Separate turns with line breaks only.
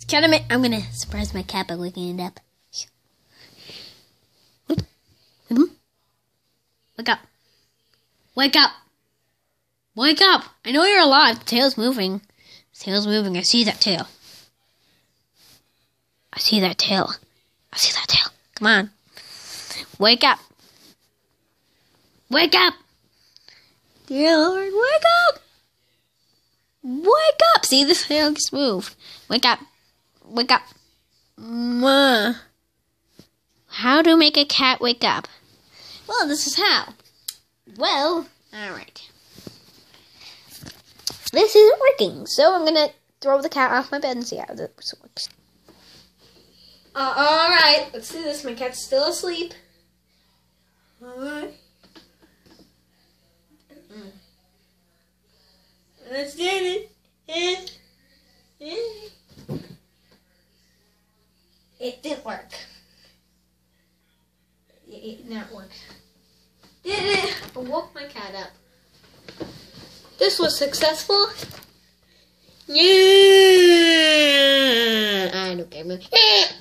It's kind of. I'm gonna surprise my cat by waking it up. Hmm? Wake up! Wake up! Wake up! I know you're alive. The tail's moving. The tail's moving. I see that tail. I see that tail. I see that tail. Come on. Wake up. Wake up. Dear Lord, wake up. Wake up. See, the tail gets moved. Wake up. Wake up. Mwah. How to make a cat wake up? Well, this is how. Well, alright. This isn't working, so I'm gonna throw the cat off my bed and see how this works. Uh, alright, let's do this. My cat's still asleep. Alright. Let's do it. It didn't work. It, it did not work. Did it? I woke my cat up. This was successful. Yeah! I don't care.